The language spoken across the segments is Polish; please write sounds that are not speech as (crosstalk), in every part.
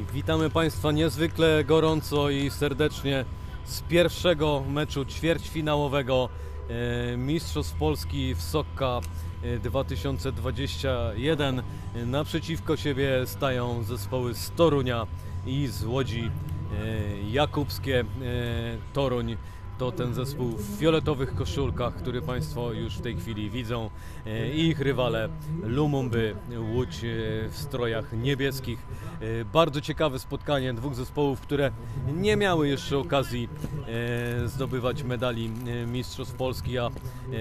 I witamy Państwa niezwykle gorąco i serdecznie z pierwszego meczu ćwierćfinałowego e, Mistrzostw Polski w Sokka e, 2021. E, Naprzeciwko siebie stają zespoły z Torunia i z Łodzi e, Jakubskie. Toruń to ten zespół w fioletowych koszulkach, który Państwo już w tej chwili widzą. E, I ich rywale Lumumby, Łódź e, w strojach niebieskich. E, Bardzo ciekawe spotkanie dwóch zespołów, które nie miały jeszcze okazji e, zdobywać medali e, Mistrzostw Polski, a e,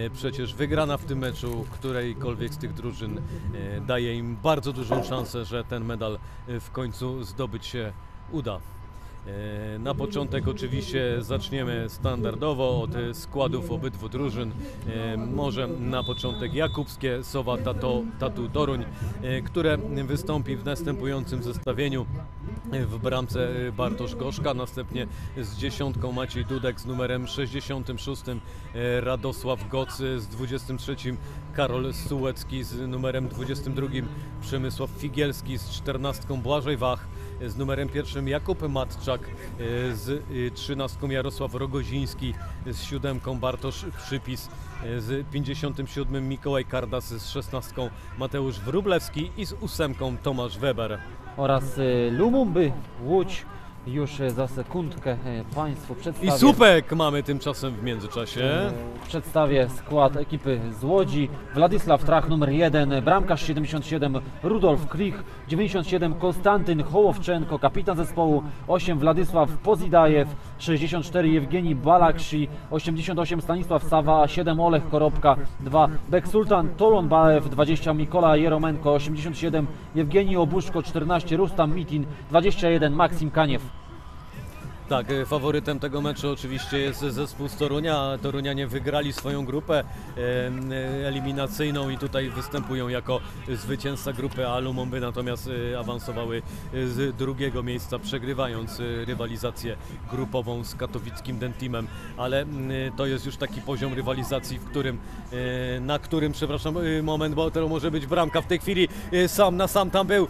przecież wygrana w tym meczu którejkolwiek z tych drużyn e, daje im bardzo dużą szansę, że ten medal e, w końcu zdobyć się uda. E, Na początek oczywiście zaczniemy standardowo od składów obydwu drużyn. E, Może na początek Jakubskie, Sowa Tato, Tatu Toruń, e, które wystąpi w następującym zestawieniu. W bramce Bartosz Goszka, następnie z dziesiątką Maciej Dudek z numerem 66, e, Radosław Goc z 23, Karol Sułecki z numerem 22, Przemysław Figielski z 14, Błażej Wach z numerem pierwszym Jakub Matczak, e, z e, trzynastką Jarosław Rogoziński, z siódemką Bartosz Przypis, e, z 57 Mikołaj Kardas, z szesnastką Mateusz Wróblewski i z ósemką Tomasz Weber. oraz Lumumby, Łódź. Już y, za sekundkę y, Państwu I przedstawię, Supek mamy tymczasem w międzyczasie. y, przedstawię skład ekipy z Łodzi. Władysław Trach numer 1, bramkarz 77 Rudolf Klich, 97 Konstantyn Hołowczenko, kapitan zespołu, 8 Władysław Pozidajew, 64 Jewgeni Balakszy, 88 Stanisław Sawa, 7 Olech Koropka, 2 Beksultan Tolonbaew, 20 Mikola Jeromenko, 87 Jewgeni Obuszko, 14 Rustam Mitin, 21 Maksim Kaniew. Tak, e, faworytem tego meczu oczywiście jest zespół z Torunia. Torunianie wygrali swoją grupę e, eliminacyjną i tutaj występują jako zwycięzca grupy, a Lumumby natomiast e, awansowały z drugiego miejsca, przegrywając rywalizację grupową z katowickim Dentimem. Ale to jest już taki poziom rywalizacji, w którym, na którym, przepraszam, moment, bo to może być bramka w tej chwili. Sam na sam tam był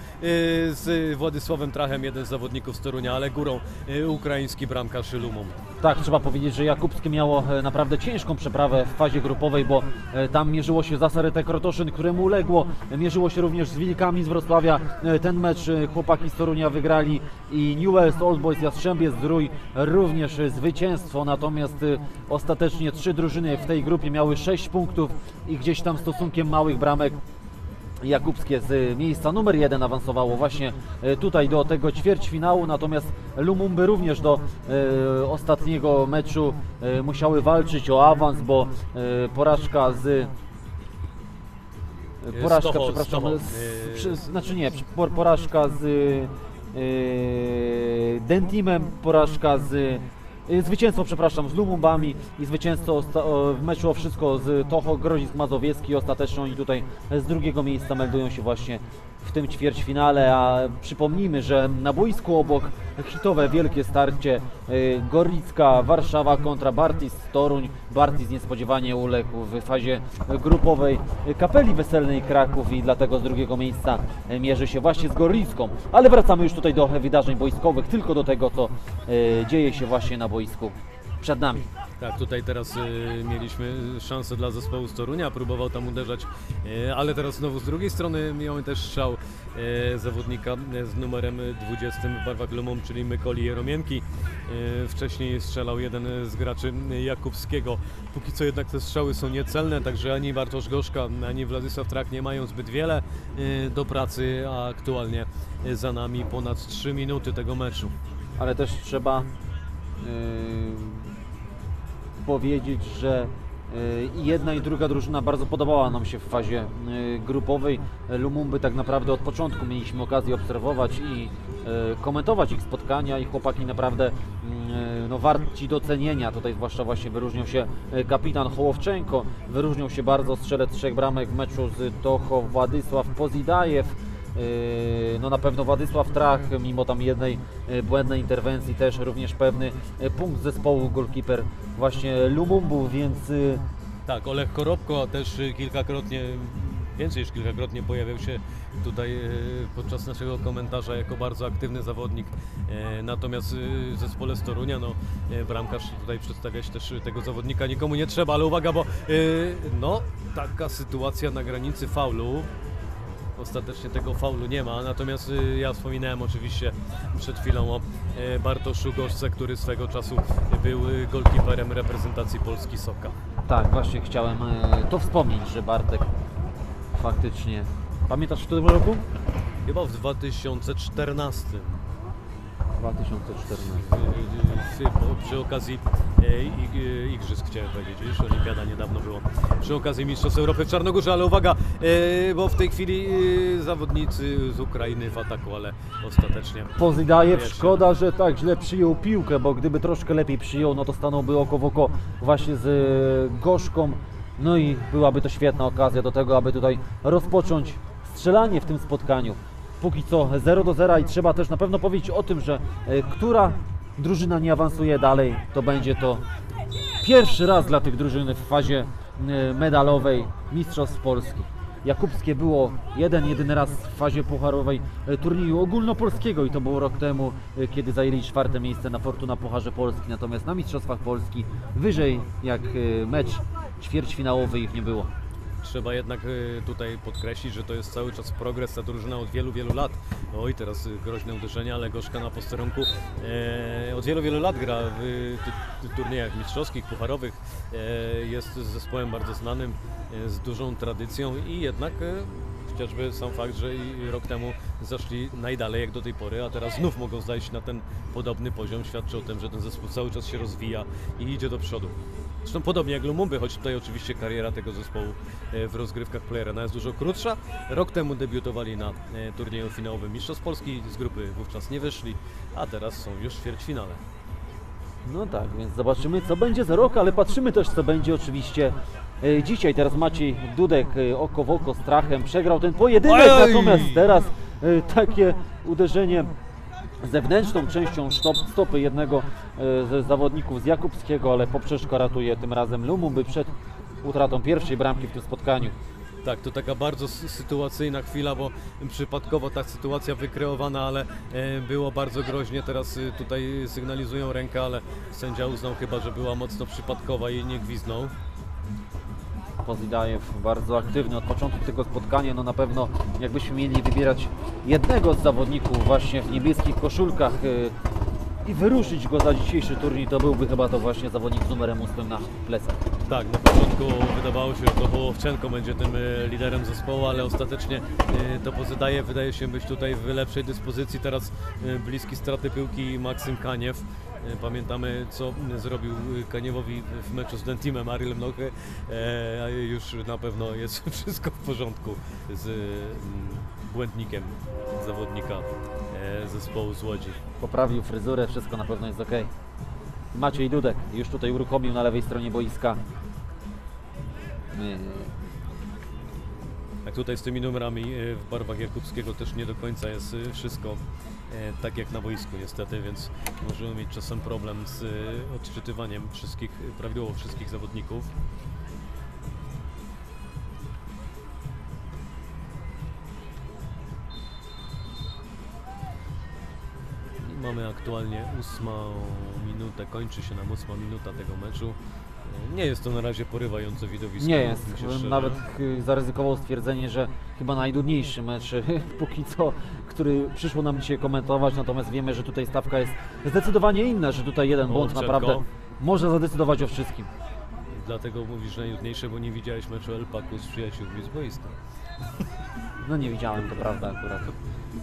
z Władysławem Trachem, jeden z zawodników z Torunia, ale górą e, ukraiński bramkarz Lumum. Tak, trzeba powiedzieć, że Jakubskie miało e, naprawdę ciężką przeprawę w fazie grupowej, bo e, tam mierzyło się z Asarytek Krotoszyn, któremu uległo. Mierzyło się również z Wilkami z Wrocławia. E, Ten mecz chłopaki z Torunia wygrali i Newells Old Boys Jastrzębie Zdrój również zwycięstwo. Natomiast ostatecznie trzy drużyny w tej grupie miały 6 punktów i gdzieś tam stosunkiem małych bramek Jakubskie z miejsca. Numer jeden awansowało właśnie e, tutaj do tego ćwierćfinału, natomiast Lumumby również do e, ostatniego meczu e, musiały walczyć o awans, bo e, porażka z porażka, przepraszam, z, przy, znaczy nie, por- porażka z Dentimem, porażka z Zwycięstwo, przepraszam, z Lumumbami i zwycięstwo w meczu o wszystko z Toho Grodzisk Mazowiecki. Ostatecznie oni tutaj z drugiego miejsca meldują się właśnie w tym ćwierćfinale, a przypomnijmy, że na boisku obok hitowe wielkie starcie y, Gorlicka, Warszawa kontra Bartis Toruń. Bartis niespodziewanie uległ w fazie grupowej Kapeli Weselnej Kraków i dlatego z drugiego miejsca y, mierzy się właśnie z Gorlicką. Ale wracamy już tutaj do wydarzeń boiskowych, tylko do tego, co y, dzieje się właśnie na boisku przed nami. Tak, tutaj teraz y, mieliśmy szansę dla zespołu z Torunia, próbował tam uderzać, y, ale teraz znowu z drugiej strony miałem też strzał y, zawodnika y, z numerem 20 w barwach Lumum, czyli Mykoli Jeromienki. Y, wcześniej strzelał jeden z graczy Jakubskiego. Póki co jednak te strzały są niecelne, także ani Bartosz Goszka, ani Władysław Trak nie mają zbyt wiele y, do pracy, a aktualnie za nami ponad 3 minuty tego meczu. ale też trzeba powiedzieć, że yy, i jedna i druga drużyna bardzo podobała nam się w fazie yy, grupowej. Lumumby tak naprawdę od początku mieliśmy okazję obserwować i yy, komentować ich spotkania i chłopaki naprawdę no, warci docenienia. Tutaj zwłaszcza właśnie wyróżniał się kapitan Hołowczenko, wyróżniał się bardzo strzelec trzech bramek w meczu z Toho Władysław Pozidajew. Yy, No na pewno Władysław Trach, mimo tam jednej yy, błędnej interwencji, też również pewny yy, punkt zespołu golkiper właśnie Lumumbu, więc Tak, Olech Koropko też kilkakrotnie więcej niż kilkakrotnie pojawiał się tutaj podczas naszego komentarza jako bardzo aktywny zawodnik. Natomiast w zespole z Torunia, no bramkarz tutaj przedstawiać też tego zawodnika nikomu nie trzeba, ale uwaga, bo no taka sytuacja na granicy faulu. Ostatecznie tego faulu nie ma, natomiast y, ja wspominałem oczywiście przed chwilą o e, Bartoszu Goszce, który swego czasu był y, golkiperem reprezentacji Polski Soka. Tak, właśnie chciałem e, to wspomnieć, że Bartek faktycznie... Pamiętasz w którym roku? Chyba w 2014 2014. y, y, y, przy okazji e, y, Igrzysk chciałem powiedzieć, już Olimpiada niedawno było, przy okazji Mistrzostw Europy w Czarnogórze, ale uwaga, e, bo w tej chwili zawodnicy z Ukrainy w ataku, ale ostatecznie Pozydajew, Wiesz. szkoda, że tak źle przyjął piłkę, bo gdyby troszkę lepiej przyjął, no to stanąłby oko w oko właśnie z e, Gorzką. No i byłaby to świetna okazja do tego, aby tutaj rozpocząć strzelanie w tym spotkaniu. Póki co 0 do 0 i trzeba też na pewno powiedzieć o tym, że e, która drużyna nie awansuje dalej, to będzie to pierwszy raz dla tych drużyn w fazie e, medalowej Mistrzostw Polski. Jakubskie było jeden, jedyny raz w fazie pucharowej e, turnieju ogólnopolskiego i to było rok temu, kiedy zajęli czwarte miejsce na Fortuna Pucharze Polski, natomiast na Mistrzostwach Polski wyżej jak mecz ćwierćfinałowy ich nie było. Trzeba jednak y, tutaj podkreślić, że to jest cały czas progres. Ta drużyna od wielu, wielu lat. Oj, teraz y, groźne uderzenia, ale Gorzka na posterunku. E, od wielu, wielu lat gra w ty- turniejach mistrzowskich, pucharowych. E, jest zespołem bardzo znanym, e, z dużą tradycją i jednak e, chociażby sam fakt, że rok temu zaszli najdalej jak do tej pory, a teraz znów mogą zajść na ten podobny poziom, świadczy o tym, że ten zespół cały czas się rozwija i idzie do przodu. Zresztą podobnie jak Lumumby, choć tutaj oczywiście kariera tego zespołu e, w rozgrywkach playerana jest dużo krótsza. Rok temu debiutowali na e, turnieju finałowym Mistrzostw Polski, z grupy wówczas nie wyszli, a teraz są już w ćwierćfinale. No tak, więc zobaczymy co będzie za rok, ale patrzymy też co będzie oczywiście e, dzisiaj. Teraz Maciej Dudek oko w oko z trachem przegrał ten pojedynek, Oj! natomiast teraz takie uderzenie zewnętrzną częścią stop, stopy jednego e, ze zawodników z Jakubskiego, ale poprzeczka ratuje tym razem Lumumby przed utratą pierwszej bramki w tym spotkaniu. Tak, to taka bardzo sy- sytuacyjna chwila, bo przypadkowo ta sytuacja wykreowana, ale e, było bardzo groźnie. Teraz y, tutaj sygnalizują rękę, ale sędzia uznał chyba, że była mocno przypadkowa i nie gwiznął. Pozidajew bardzo aktywny od początku tego spotkania. No na pewno jakbyśmy mieli wybierać jednego z zawodników właśnie w niebieskich koszulkach yy, i wyruszyć go za dzisiejszy turniej, to byłby chyba to właśnie zawodnik z numerem 8 na plecach. Tak, na początku wydawało się, że to Wołowczenko będzie tym e, liderem zespołu, ale ostatecznie e, to pozydaje, wydaje się być tutaj w lepszej dyspozycji. Teraz bliski straty piłki Maksym Kaniew. E, Pamiętamy, co zrobił e, Kaniewowi w meczu z Dentimem Ariel Mnochy. E, a Już na pewno jest (laughs) wszystko w porządku z mm, błędnikiem zawodnika zespołu z Łodzi. Poprawił fryzurę, wszystko na pewno jest ok. Maciej Dudek już tutaj uruchomił na lewej stronie boiska. Tak tutaj z tymi numerami w barwach Jakubskiego też nie do końca jest wszystko tak jak na boisku niestety, więc możemy mieć czasem problem z e, odczytywaniem wszystkich, e, prawidłowo wszystkich zawodników. Mamy aktualnie ósmą minutę, kończy się nam ósma minuta tego meczu. Nie jest to na razie porywające widowisko. Nie jest. Bym. Nawet y, zaryzykował stwierdzenie, że chyba najdudniejszy mecz (laughs) póki co, który przyszło nam dzisiaj komentować, natomiast wiemy, że tutaj stawka jest zdecydowanie inna, że tutaj jeden błąd naprawdę może zadecydować o wszystkim. Dlatego mówisz najtrudniejsze, bo nie widziałeś meczu El Paku z przyjaciółmi z boiska. No nie widziałem, to prawda akurat.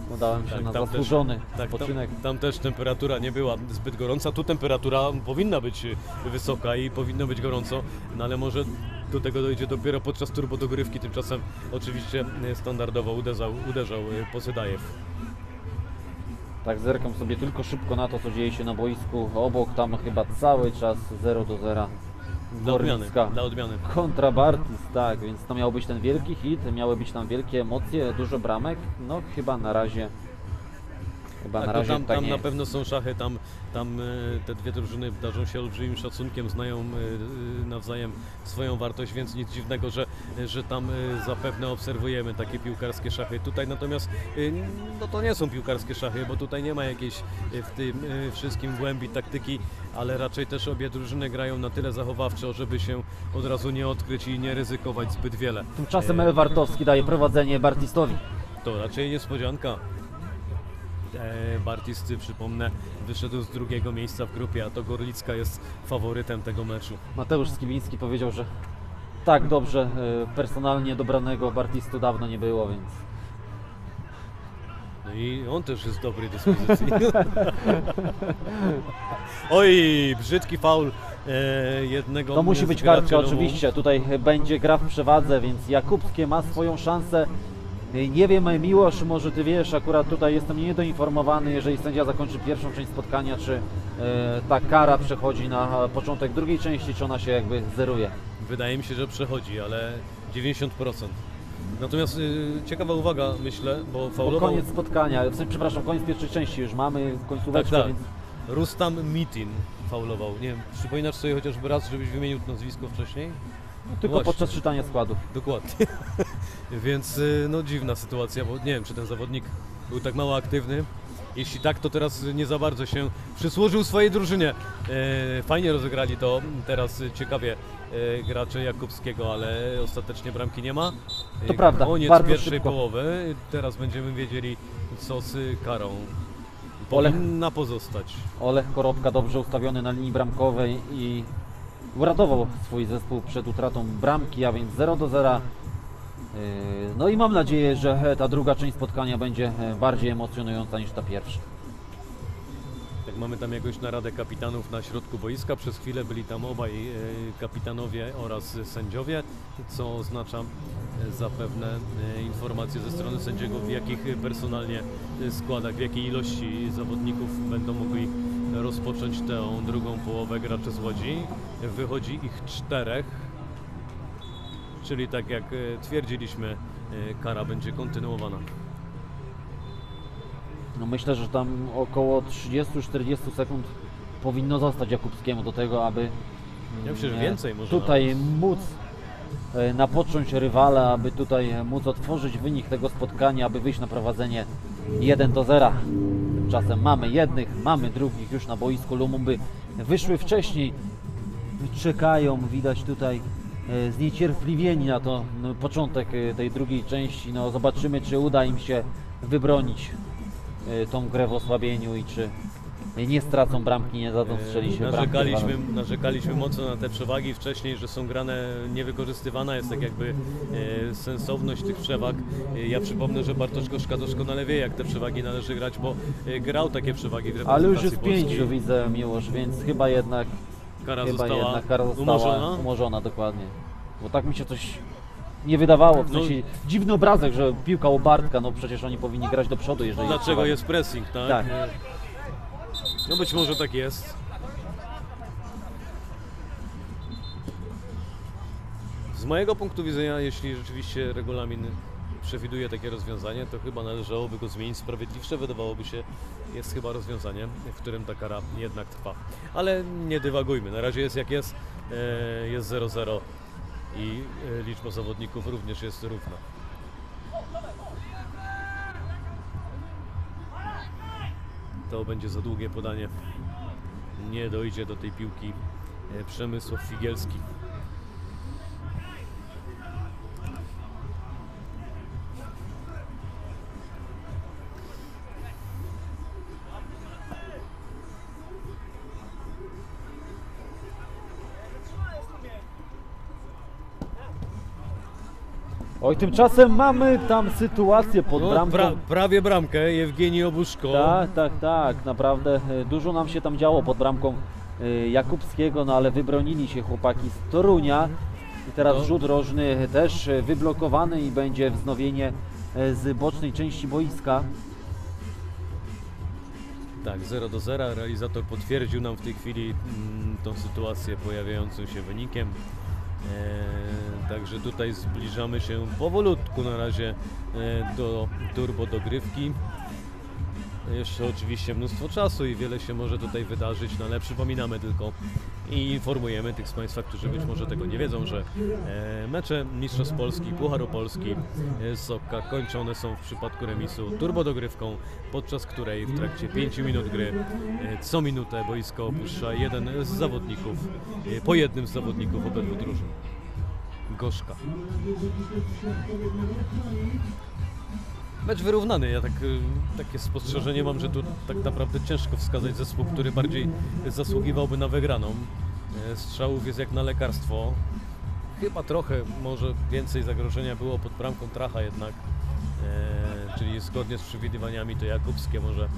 Udałem się Tak, na tam zasłużony Tak, odpoczynek. tam, tam też temperatura nie była zbyt gorąca. Tu temperatura powinna być y, wysoka i powinno być gorąco, no ale może do tego dojdzie dopiero podczas turbodogrywki. Tymczasem oczywiście y, standardowo uderzał, uderzał y, Posedajew. Tak zerkam sobie tylko szybko na to, co dzieje się na boisku. Obok tam chyba cały czas 0 do 0. Dla odmiany, Gorlicka. dla odmiany. Kontra Bartis, tak, więc to miał być ten wielki hit, miały być tam wielkie emocje, dużo bramek. No chyba na razie chyba Tak, na razie tam, tam nie na pewno są szachy, tam, tam e, te dwie drużyny darzą się olbrzymim szacunkiem, znają e, e, nawzajem swoją wartość, więc nic dziwnego, że, że tam zapewne obserwujemy takie piłkarskie szachy. Tutaj natomiast no to nie są piłkarskie szachy, bo tutaj nie ma jakiejś w tym wszystkim głębi taktyki, ale raczej też obie drużyny grają na tyle zachowawczo, żeby się od razu nie odkryć i nie ryzykować zbyt wiele. Tymczasem El Wartowski daje prowadzenie Bartistowi. to raczej niespodzianka. E, Bartisty, przypomnę, wyszedł z drugiego miejsca w grupie, a to Gorlicka jest faworytem tego meczu. Mateusz Skibiński powiedział, że tak dobrze e, personalnie dobranego Bartistu dawno nie było, więc No i on też jest w dobrej dyspozycji. (laughs) Oj, brzydki faul e, jednego to musi być kartka oczywiście. Tutaj będzie gra w przewadze, więc Jakubskie ma swoją szansę. E, Nie wiem, Miłosz, może Ty wiesz, akurat tutaj jestem niedoinformowany, jeżeli sędzia zakończy pierwszą część spotkania, czy e, ta kara przechodzi na początek drugiej części, czy ona się jakby zeruje. Wydaje mi się, że przechodzi, ale 90%. Natomiast y, ciekawa uwaga, myślę, bo Bo faulował koniec spotkania, w sensie, przepraszam, koniec pierwszej części już mamy końcóweczkę, Tak, tak. więc Rustam Mitin faulował. Nie wiem, przypominasz sobie chociażby raz, żebyś wymienił nazwisko wcześniej? Tylko Właśnie. podczas czytania składów. Dokładnie. (laughs) Więc y, no dziwna sytuacja, bo nie wiem, czy ten zawodnik był tak mało aktywny. Jeśli tak, to teraz nie za bardzo się przysłużył swojej drużynie. E, Fajnie rozegrali to teraz y, ciekawie e, gracze Jakubskiego, ale ostatecznie bramki nie ma. E, To prawda, Koniec bardzo pierwszej szybko. połowy. Teraz będziemy wiedzieli, co z karą Olech- powinna pozostać. Olech Koropka dobrze ustawiony na linii bramkowej i uratował swój zespół przed utratą bramki, a więc 0 do 0. Yy, No i mam nadzieję, że ta druga część spotkania będzie e, bardziej emocjonująca niż ta pierwsza. Tak mamy tam jakąś naradę kapitanów na środku boiska. Przez chwilę byli tam obaj e, kapitanowie oraz sędziowie, co oznacza e, zapewne e, informacje ze strony sędziego, w jakich e, personalnie e, składach, w jakiej ilości zawodników będą mogli rozpocząć tę drugą połowę gracze z Łodzi. Wychodzi ich czterech, czyli tak jak e, twierdziliśmy, e, kara będzie kontynuowana. No myślę, że tam około 30-40 sekund powinno zostać Jakubskiemu do tego, aby Ja myślę, że mm, więcej może tutaj nawet. móc e, napocząć rywala, aby tutaj móc otworzyć wynik tego spotkania, aby wyjść na prowadzenie 1 do 0. Tymczasem mamy jednych, mamy drugich już na boisku Lumumby. Wyszły wcześniej, czekają, widać tutaj e, zniecierpliwieni na to no, początek e, tej drugiej części. No, zobaczymy, czy uda im się wybronić e, tą grę w osłabieniu i czy nie stracą bramki, nie dadzą strzelić bramki. Narzekaliśmy, narzekaliśmy mocno na te przewagi wcześniej, że są grane niewykorzystywana jest tak jakby e, sensowność tych przewag. E, ja przypomnę, że Bartosz Koszka doskonale wie jak te przewagi należy grać, bo e, grał takie przewagi w reprezentacji Ale już jest polskiej. pięciu, widzę Miłosz, więc chyba jednak, Kara chyba została jednak kara została umorzona. umorzona, dokładnie. Bo tak mi się coś nie wydawało, w No. sensie dziwny obrazek, że piłka u Bartka, no przecież oni powinni grać do przodu, jeżeli Dlaczego jest pressing, tak? Tak. No być może tak jest. Z mojego punktu widzenia, jeśli rzeczywiście regulamin przewiduje takie rozwiązanie, to chyba należałoby go zmienić. Sprawiedliwsze wydawałoby się, jest chyba rozwiązanie, w którym ta kara jednak trwa. Ale nie dywagujmy, na razie jest jak jest, e, jest 0-0 i e, liczba zawodników również jest równa. To będzie za długie podanie. Nie dojdzie do tej piłki e, Przemysław Figielski. Oj, tymczasem mamy tam sytuację pod No, bramką. pra, prawie bramkę, Jewgeni Obuszko. Tak, tak, tak, naprawdę e, dużo nam się tam działo pod bramką e, Jakubskiego, no ale wybronili się chłopaki z Torunia i teraz No. rzut rożny też e, wyblokowany i będzie wznowienie e, z bocznej części boiska. Tak, 0 do 0. Realizator potwierdził nam w tej chwili mm, tą sytuację pojawiającą się wynikiem. E, także tutaj zbliżamy się powolutku na razie e, do turbo dogrywki. Jeszcze oczywiście mnóstwo czasu i wiele się może tutaj wydarzyć, no ale przypominamy tylko i informujemy tych z Państwa, którzy być może tego nie wiedzą, że e, mecze Mistrzostw Polski, Pucharu Polski e, z Sokka kończone są w przypadku remisu turbodogrywką, podczas której w trakcie 5 minut gry e, co minutę boisko opuszcza jeden z zawodników, e, po jednym z zawodników obydwu drużyn. Gorzka. Mecz wyrównany. Ja tak, y, takie spostrzeżenie mam, że tu tak naprawdę ciężko wskazać zespół, który bardziej zasługiwałby na wygraną. E, Strzałów jest jak na lekarstwo. Chyba trochę może więcej zagrożenia było pod bramką Tracha jednak. E, czyli zgodnie z przewidywaniami to Jakubskie może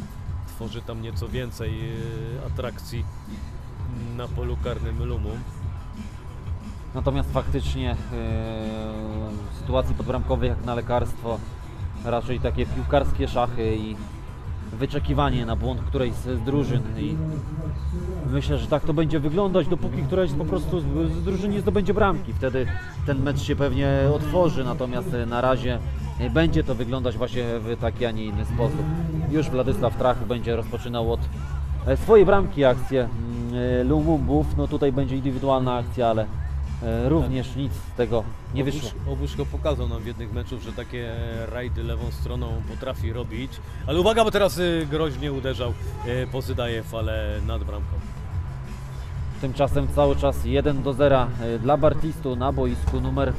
tworzy tam nieco więcej e, atrakcji na polu karnym Lumu. Natomiast faktycznie e, w sytuacji podbramkowej jak na lekarstwo raczej takie piłkarskie szachy i wyczekiwanie na błąd którejś z drużyn i myślę, że tak to będzie wyglądać, dopóki któraś po prostu z, drużyn nie zdobędzie bramki. Wtedy ten mecz się pewnie otworzy, natomiast na razie będzie to wyglądać właśnie w taki, a nie inny sposób. Już Władysław Trach będzie rozpoczynał od e, swojej bramki akcję mm, e, Lumumbów. No tutaj będzie indywidualna akcja, ale również nic z tego nie wyszło. Obusz- Obuszko pokazał nam w jednych meczów, że takie rajdy lewą stroną potrafi robić. Ale uwaga, bo teraz y, groźnie uderzał y, Pozydajew, ale nad bramką. Tymczasem cały czas 1 do 0 e, dla Bartistu na boisku numer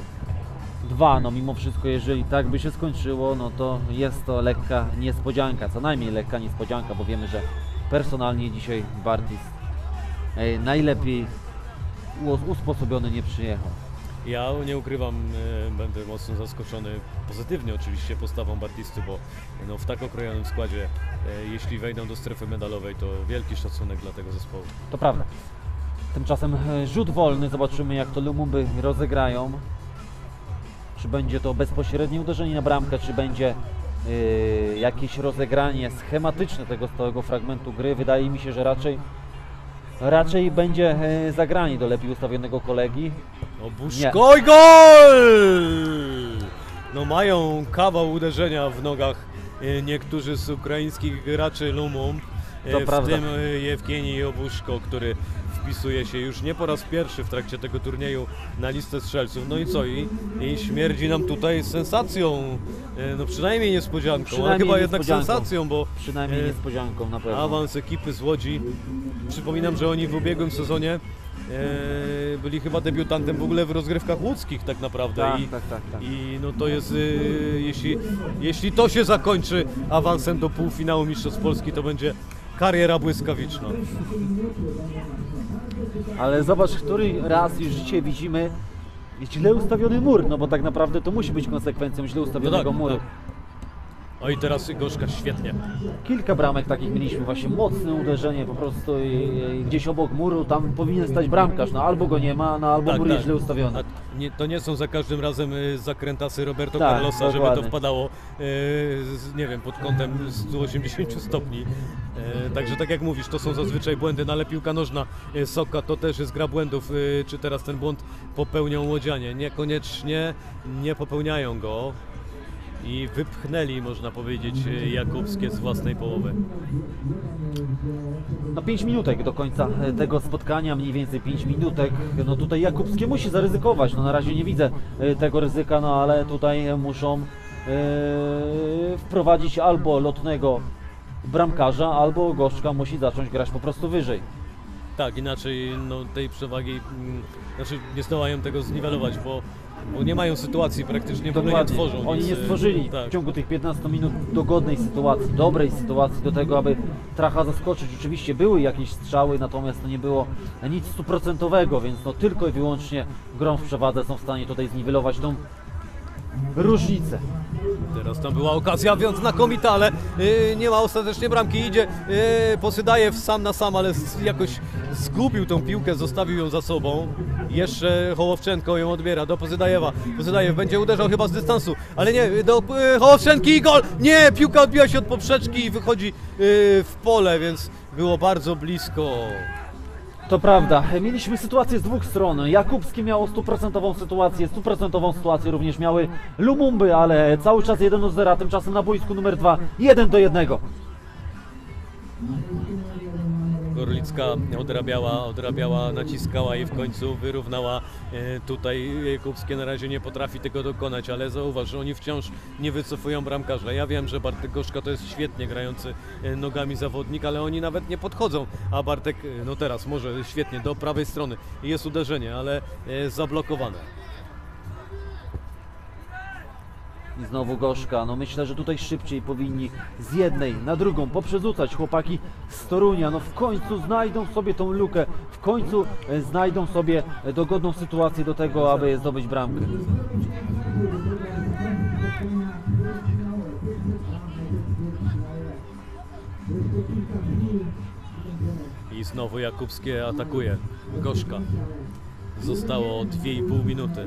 2. No mimo wszystko, jeżeli tak by się skończyło, no to jest to lekka niespodzianka, co najmniej lekka niespodzianka, bo wiemy, że personalnie dzisiaj Bartist e, najlepiej usposobiony nie przyjechał. Ja nie ukrywam, y, będę mocno zaskoczony pozytywnie oczywiście postawą Bartisty, bo no, w tak okrojonym składzie, y, jeśli wejdą do strefy medalowej, to wielki szacunek dla tego zespołu. To prawda. Tymczasem e, rzut wolny, zobaczymy jak to Lumumby rozegrają. Czy będzie to bezpośrednie uderzenie na bramkę, czy będzie e, jakieś rozegranie schematyczne tego stałego fragmentu gry. Wydaje mi się, że raczej, raczej będzie e, zagranie do lepiej ustawionego kolegi. Obuszko i gol! No mają kawał uderzenia w nogach e, niektórzy z ukraińskich graczy Lumum. e, To w prawda. tym Jewgenij Obuszko, który wpisuje się już nie po raz pierwszy w trakcie tego turnieju na listę strzelców. No i co? I, i śmierdzi nam tutaj sensacją, no przynajmniej niespodzianką, ale Przynajmniej chyba jednak sensacją, bo Przynajmniej niespodzianką na pewno. awans ekipy z Łodzi. Przypominam, że oni w ubiegłym sezonie e, byli chyba debiutantem w ogóle w rozgrywkach łódzkich tak naprawdę. Tak, I, tak, tak, tak. I no to jest, y, jeśli, jeśli to się zakończy awansem do półfinału Mistrzostw Polski, to będzie kariera błyskawiczna. Ale zobacz, który raz już dzisiaj widzimy źle ustawiony mur, no bo tak naprawdę to musi być konsekwencją źle ustawionego tak, muru. tak. O i teraz Gorzka świetnie. Kilka bramek takich mieliśmy, właśnie mocne uderzenie po prostu i, i gdzieś obok muru, tam powinien stać bramkarz, no albo go nie ma, no albo mur jest źle ustawiony. A nie, to nie są za każdym razem y, zakrętasy Roberto Tak, Carlosa, żeby dokładnie. to wpadało, y, z, nie wiem, pod kątem 180 stopni. Y, Także tak jak mówisz, to są zazwyczaj błędy, no ale piłka nożna y, Soka to też jest gra błędów. y, Czy teraz ten błąd popełnią Łodzianie? Niekoniecznie nie popełniają go. I wypchnęli, można powiedzieć, Jakubskie z własnej połowy. No 5 minutek do końca e, tego spotkania, mniej więcej 5 minutek. No tutaj Jakubskie musi zaryzykować, no na razie nie widzę e, tego ryzyka, no ale tutaj muszą e, wprowadzić albo lotnego bramkarza, albo Gorzka musi zacząć grać po prostu wyżej. Tak, inaczej no, tej przewagi, mm, znaczy nie zdołają tego zniwelować, bo, bo nie mają sytuacji praktycznie, ogóle nie tworzą. Oni nic, nie y, stworzyli tak. w ciągu tych 15 minut dogodnej sytuacji, dobrej sytuacji do tego, aby Tracha zaskoczyć. Oczywiście były jakieś strzały, natomiast to nie było nic stuprocentowego, więc no tylko i wyłącznie grą w przewadze są w stanie tutaj zniwelować tą różnicę. Teraz tam była okazja, więc znakomita, ale y, nie ma ostatecznie bramki. Idzie y, Posydajew sam na sam, ale jakoś zgubił tą piłkę, zostawił ją za sobą. Jeszcze Hołowczenko ją odbiera do Posydajewa. Posydajew będzie uderzał chyba z dystansu, ale nie, do y, Hołowczenki i gol! Nie, piłka odbiła się od poprzeczki i wychodzi y, w pole, więc było bardzo blisko. To prawda. Mieliśmy sytuację z dwóch stron. Jakubski miało stuprocentową sytuację, stuprocentową sytuację również miały Lumumby, ale cały czas 1 do 0, tymczasem na boisku numer 2 1 do 1. Gorlicka odrabiała, odrabiała, naciskała i w końcu wyrównała. E, Tutaj Jakubskie na razie nie potrafi tego dokonać, ale zauważ, że oni wciąż nie wycofują bramkarza. Ja wiem, że Bartek Gorzka to jest świetnie grający e, nogami zawodnik, ale oni nawet nie podchodzą, a Bartek, e, no teraz może świetnie, do prawej strony jest uderzenie, ale zablokowane. I znowu Gorzka. No myślę, że tutaj szybciej powinni z jednej na drugą poprzerzucać chłopaki z Torunia. No w końcu znajdą sobie tą lukę, w końcu e, znajdą sobie e, dogodną sytuację do tego, aby zdobyć bramkę. I znowu Jakubskie atakuje. Gorzka. Zostało 2,5 minuty.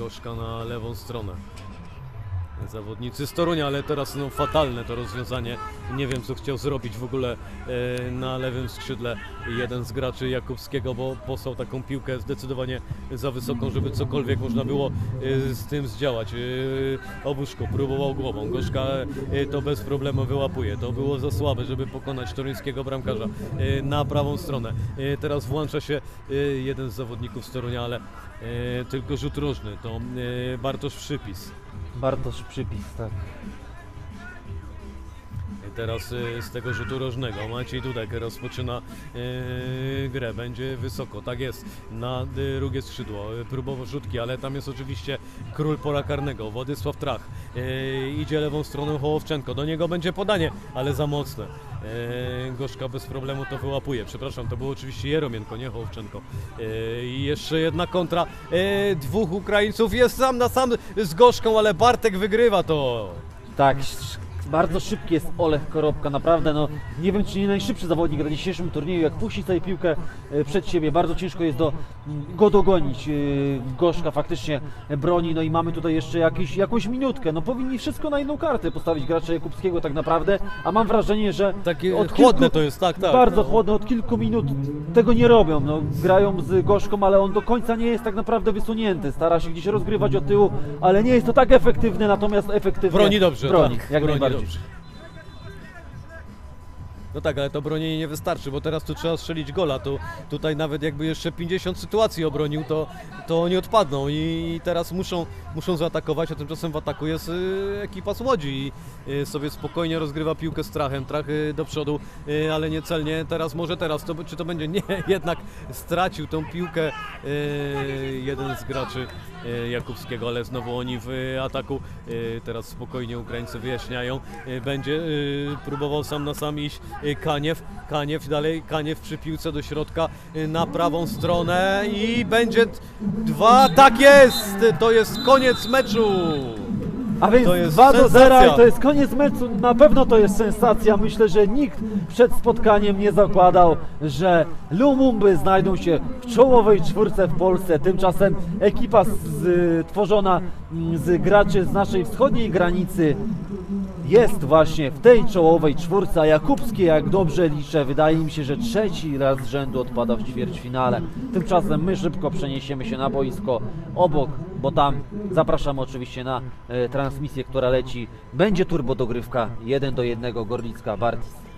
Gorzka na lewą stronę. Zawodnicy z Torunia, ale teraz no fatalne to rozwiązanie. Nie wiem co chciał zrobić w ogóle e, na lewym skrzydle jeden z graczy Jakubskiego, bo posłał taką piłkę zdecydowanie za wysoką, żeby cokolwiek można było e, z tym zdziałać. E, Obuszko próbował głową, Gorzka to bez problemu wyłapuje. To było za słabe, żeby pokonać toruńskiego bramkarza na prawą stronę. Teraz włącza się jeden z zawodników z Torunia, ale tylko rzut różny. To Bartosz Przypis. Bartosz przypis, tak. Teraz y, z tego rzutu rożnego Maciej Dudek rozpoczyna y, grę, będzie wysoko, tak jest, na y, drugie skrzydło, próbował rzutki, ale tam jest oczywiście król pola karnego, Władysław Trach, idzie lewą stroną Hołowczenko, do niego będzie podanie, ale za mocne. Y, Gorzka bez problemu to wyłapuje, przepraszam, to był oczywiście Jeromienko, nie Hołowczenko. Y, I jeszcze jedna kontra, y, dwóch Ukraińców jest sam na sam z Gorzką, ale Bartek wygrywa to. Tak, bardzo szybki jest Olech Koropka, naprawdę no nie wiem czy nie najszybszy zawodnik na dzisiejszym turnieju, jak puści sobie piłkę e, przed siebie, bardzo ciężko jest do, go dogonić. E, Gorzka faktycznie broni, no i mamy tutaj jeszcze jakiś, jakąś minutkę, no powinni wszystko na jedną kartę postawić gracze Jakubskiego tak naprawdę, a mam wrażenie, że Takie od chłodne to jest, tak, tak. Bardzo chłodne, od kilku minut tego nie robią. No, grają z Gorzką, ale on do końca nie jest tak naprawdę wysunięty. Stara się gdzieś rozgrywać od tyłu, ale nie jest to tak efektywne, natomiast efektywnie Broni dobrze, broni, tak, jak broni najbardziej. Dobrze. No tak, ale to bronienie nie wystarczy, bo teraz tu trzeba strzelić gola. Tu, tutaj nawet jakby jeszcze 50 sytuacji obronił, to, to oni odpadną i teraz muszą, muszą zaatakować, a tymczasem w ataku jest y, ekipa z Łodzi i y, sobie spokojnie rozgrywa piłkę strachem, trach y, do przodu, y, ale niecelnie. Teraz może teraz, to, czy to będzie? (laughs) Nie, jednak stracił tą piłkę y, jeden z graczy y, Jakubskiego, ale znowu oni w y, ataku. Y, Teraz spokojnie Ukraińcy wyjaśniają. Y, Będzie y, próbował sam na sam iść Kaniew. Kaniew dalej, Kaniew przy piłce do środka y, na prawą stronę i będzie dwa. Tak jest! To jest koniec meczu! A więc To jest 2 do 0 sensacja. i to jest koniec meczu. Na pewno to jest sensacja. Myślę, że nikt przed spotkaniem nie zakładał, że Lumumby znajdą się w czołowej czwórce w Polsce. Tymczasem ekipa z, z, tworzona mm, z graczy z naszej wschodniej granicy jest właśnie w tej czołowej czwórce, a Jakubskie, jak dobrze liczę, wydaje mi się, że trzeci raz z rzędu odpada w ćwierćfinale. Tymczasem my szybko przeniesiemy się na boisko obok, bo tam zapraszam oczywiście na e, transmisję, która leci. Będzie turbo dogrywka 1 do 1 Gorlicka Bartis.